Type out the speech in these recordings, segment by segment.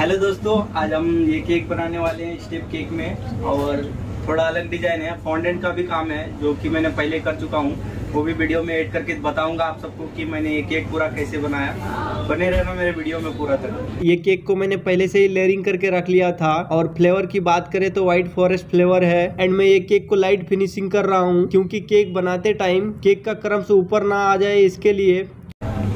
Hello दोस्तों, आज हम ये केक बनाने वाले हैं स्टेप केक में और थोड़ा अलग डिज़ाइन है फॉन्डेंट का भी काम है, जो कि मैंने पहले कर चुका हूँ। वो भी वीडियो में ऐड करके बताऊँगा आप सबको कि मैंने ये केक पूरा कैसे बनाया। बने रहना मेरे वीडियो में पूरा तक। ये केक को मैंने पहले से ही लेयरिंग करके रख लिया था और फ्लेवर की बात करें तो व्हाइट फॉरेस्ट फ्लेवर है। एंड मैं ये केक को लाइट फिनिशिंग कर रहा हूँ, क्योंकि केक बनाते टाइम केक का क्रम से ऊपर ना आ जाए इसके लिए।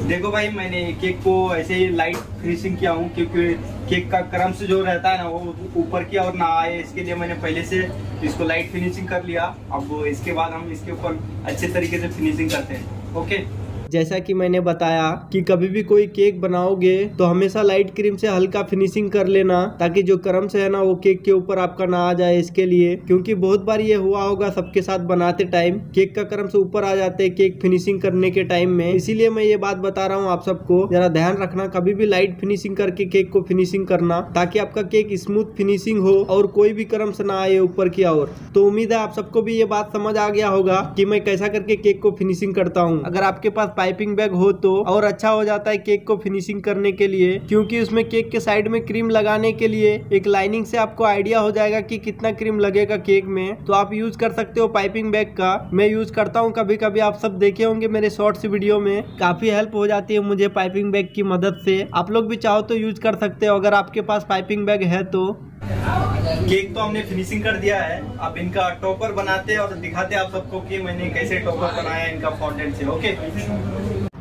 देखो भाई, मैंने केक को ऐसे ही लाइट फिनिशिंग किया हूँ, क्योंकि केक का क्रम से जो रहता है ना, वो ऊपर की और ना आए, इसके लिए मैंने पहले से इसको लाइट फिनिशिंग कर लिया। अब इसके बाद हम इसके ऊपर अच्छे तरीके से फिनिशिंग करते हैं ओके जैसा कि मैंने बताया कि कभी भी कोई केक बनाओगे तो हमेशा लाइट क्रीम से हल्का फिनिशिंग कर लेना, ताकि जो क्रम से है ना, वो केक के ऊपर आपका ना आ जाए इसके लिए। क्योंकि बहुत बार ये हुआ होगा सबके साथ बनाते टाइम केक का क्रम से ऊपर आ जाते हैं केक फिनिशिंग करने के टाइम में। इसीलिए मैं ये बात बता रहा हूँ आप सबको, जरा ध्यान रखना, कभी भी लाइट फिनिशिंग करके केक को फिनिशिंग करना, ताकि आपका केक स्मूथ फिनिशिंग हो और कोई भी क्रम से ना आए ऊपर की ओर। तो उम्मीद है आप सबको भी ये बात समझ आ गया होगा कि मैं कैसा करके केक को फिनिशिंग करता हूँ। अगर आपके पास पाइपिंग बैग हो तो और अच्छा हो जाता है केक को फिनिशिंग करने के लिए, क्योंकि उसमें केक के साइड में क्रीम लगाने के लिए एक लाइनिंग से आपको आइडिया हो जाएगा कि कितना क्रीम लगेगा केक में। तो आप यूज़ कर सकते हो पाइपिंग बैग का। मैं यूज़ करता हूँ कभी कभी आप सब देखे होंगे मेरे शॉर्ट्स वीडियो में। काफ़ी हेल्प हो जाती है मुझे पाइपिंग बैग की मदद से। आप लोग भी चाहो तो यूज़ कर सकते हो, अगर आपके पास पाइपिंग बैग है तो। केक तो हमने फिनिशिंग कर दिया है। अब इनका टॉपर बनाते हैं और दिखाते हैं आप सबको कि मैंने कैसे टॉपर बनाया इनका फॉन्डेंट से। ओके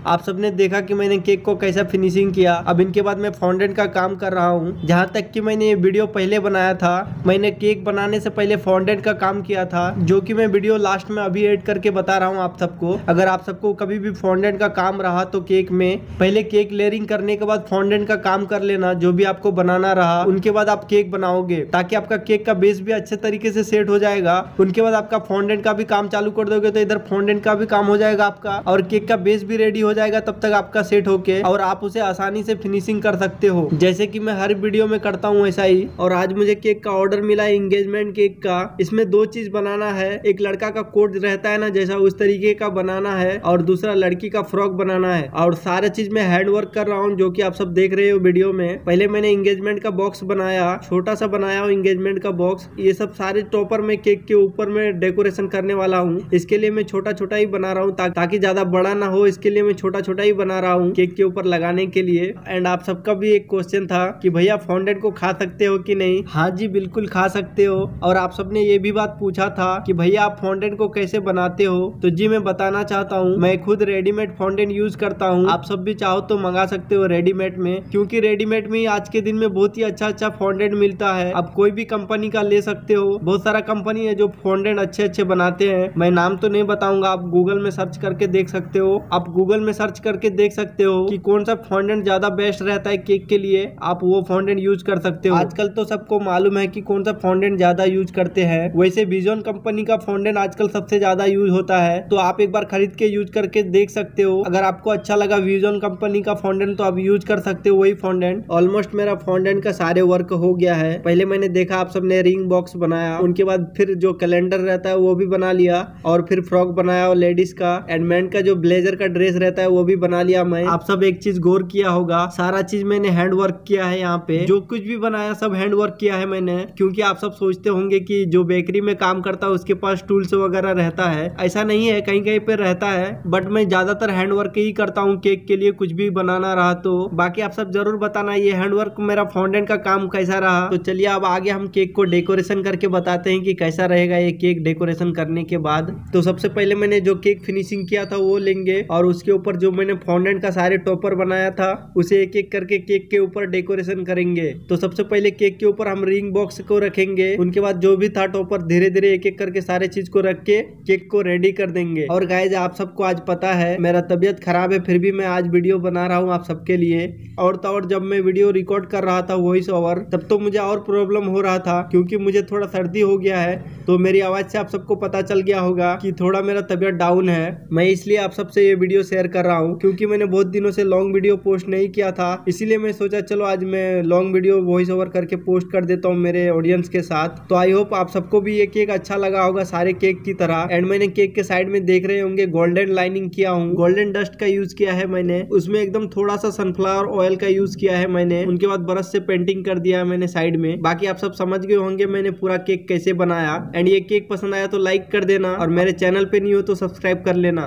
आप सबने देखा कि मैंने केक को कैसा फिनिशिंग किया। अब इनके बाद मैं फॉन्डेंट का काम कर रहा हूँ। जहाँ तक कि मैंने ये वीडियो पहले बनाया था, मैंने केक बनाने से पहले फॉन्डेंट का काम किया था, जो कि मैं वीडियो लास्ट में अभी एड करके बता रहा हूँ आप सबको। अगर आप सबको कभी भी फॉन्डेंट का काम रहा तो केक में पहले केक लेयरिंग करने के बाद फाउंडेंट का काम कर लेना, जो भी आपको बनाना रहा, उनके बाद आप केक बनाओगे, ताकि आपका केक का बेस भी अच्छे तरीके से सेट हो जाएगा। उनके बाद आपका फाउंडेंट का भी काम चालू कर दोगे तो इधर फॉन्डेंट का भी काम हो जाएगा आपका, और केक का बेस भी रेडी हो जाएगा, तब तक आपका सेट होके और आप उसे आसानी से फिनिशिंग कर सकते हो। जैसे कि मैं हर वीडियो में करता हूँ ऐसा ही, और आज मुझे केक का ऑर्डर मिला है इंगेजमेंट केक का। इसमें दो चीज़ बनाना है, एक लड़का का कोट रहता है ना, जैसा उस तरीके का बनाना है, और दूसरा लड़की का फ्रॉक बनाना है। और सारा चीज़ मैं हैंड वर्क कर रहा हूँ, जो की आप सब देख रहे हो वीडियो में। पहले मैंने इंगेजमेंट का बॉक्स बनाया, छोटा सा बनाया हूँ इंगेजमेंट का बॉक्स ये सब सारे टॉपर में केक के ऊपर में डेकोरेशन करने वाला हूँ। इसके लिए मैं छोटा छोटा ही बना रहा हूँ ताकि ज़्यादा बड़ा ना हो, इसके लिए मैं छोटा छोटा ही बना रहा हूँ केक के ऊपर लगाने के लिए। एंड आप सबका भी एक क्वेश्चन था कि भैया फॉन्डेंट को खा सकते हो कि नहीं? हाँ जी, बिल्कुल खा सकते हो। और आप सबने ये भी बात पूछा था कि भैया आप फॉन्डेंट को कैसे बनाते हो? तो जी, मैं बताना चाहता हूँ, मैं खुद रेडीमेड फॉन्डेंट यूज़ करता हूँ। आप सब भी चाहो तो मंगा सकते हो रेडीमेड में, क्योंकि रेडीमेड में आज के दिन में बहुत ही अच्छा अच्छा फॉन्डेंट मिलता है। आप कोई भी कंपनी का ले सकते हो। बहुत सारा कंपनी है जो फॉन्डेंट अच्छे अच्छे बनाते हैं। मैं नाम तो नहीं बताऊँगा, आप गूगल में सर्च करके देख सकते हो। आप गूगल में सर्च करके देख सकते हो कि कौन सा फॉन्डेंट ज़्यादा बेस्ट रहता है केक के लिए। आप वो फॉन्डेंट यूज़ कर सकते हो। आजकल तो सबको मालूम है कि कौन सा फॉन्डेंट ज़्यादा यूज़ करते हैं। वैसे विजन कंपनी का फॉन्डेंट आजकल सबसे ज़्यादा यूज़ होता है। तो आप एक बार खरीद के यूज़ करके देख सकते हो। अगर आपको अच्छा लगा विजोन कंपनी का फॉन्डेंट तो आप यूज़ कर सकते हो वही फॉन्डेंट ऑलमोस्ट मेरा फॉन्डेंट का सारे वर्क हो गया है। पहले मैंने देखा, आप सबने रिंग बॉक्स बनाया। उनके बाद फिर जो कैलेंडर रहता है, वो भी बना लिया। और फिर फ्रॉक बनाया लेडीज़ का। एंड मैन का जो ब्लेजर का ड्रेस रहता है वो भी बना लिया मैं। आप सब एक चीज़ गौर किया होगा, सारा चीज़ मैंने हैंड वर्क किया है यहाँ पे। जो कुछ भी बनाया, सब हैंड वर्क किया है मैंने। क्योंकि आप सब सोचते होंगे कि जो बेकरी में काम करता है, उसके पास टूल्स वगैरह रहता है। ऐसा नहीं है कहीं कहीं पे रहता है। बट मैं ज़्यादातर हैंड वर्क ही करता हूँ केक के लिए कुछ भी बनाना रहा तो। बाकी आप सब ज़रूर बताना, ये हैंड वर्क मेरा फाउंडेंट का काम कैसा रहा। तो चलिए, अब आगे हम केक को डेकोरेशन करके बताते हैं कि कैसा रहेगा ये केक डेकोरेशन करने के बाद। तो सबसे पहले मैंने जो केक फिनिशिंग किया था, वो लेंगे। और उसके ऊपर जो मैंने फाउंडेंट का सारे टॉपर बनाया था, उसे एक एक करके केक के ऊपर डेकोरेशन करेंगे। तो सबसे पहले केक के ऊपर हम रिंग बॉक्स को रखेंगे। उनके बाद जो भी था टॉपर धीरे धीरे एक एक करके सारे चीज़ को रख के केक को रेडी कर देंगे। और गाइज़ आप सबको आज पता है, मेरा तबियत खराब है, फिर भी मैं आज वीडियो बना रहा हूँ आप सबके लिए। और तो और जब मैं वीडियो रिकॉर्ड कर रहा था वॉइस ओवर तब तो मुझे और प्रॉब्लम हो रहा था, क्योंकि मुझे थोड़ा सर्दी हो गया है। तो मेरी आवाज़ से आप सबको पता चल गया होगा कि थोड़ा मेरा तबियत डाउन है। मैं इसलिए आप सबसे ये वीडियो शेयर कर रहा हूँ, क्योंकि मैंने बहुत दिनों से लॉन्ग वीडियो पोस्ट नहीं किया था। इसीलिए मैं सोचा, चलो आज मैं लॉन्ग वीडियो वॉइस ओवर करके पोस्ट कर देता हूँ मेरे ऑडियंस के साथ। तो आई होप आप सबको भी ये केक अच्छा लगा होगा, सारे केक की तरह। एंड मैंने केक के साइड में देख रहे होंगे गोल्डन लाइनिंग किया हूँ। गोल्डन डस्ट का यूज़ किया है मैंने। उसमें एकदम थोड़ा सा सनफ्लावर ऑयल का यूज़ किया है मैंने। उनके बाद ब्रश से पेंटिंग कर दिया है मैंने साइड में। बाकी आप सब समझ गए होंगे मैंने पूरा केक कैसे बनाया। एंड ये केक पसंद आया तो लाइक कर देना। और मेरे चैनल पे नहीं हो तो सब्सक्राइब कर लेना।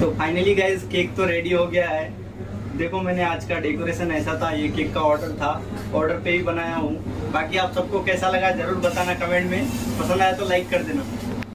तो फाइनली गाइज़ केक तो रेडी हो गया है। देखो मैंने आज का डेकोरेशन ऐसा था, ये केक का ऑर्डर था। ऑर्डर पे ही बनाया हूँ। बाकी आप सबको कैसा लगा ज़रूर बताना कमेंट में। पसंद आया तो लाइक कर देना।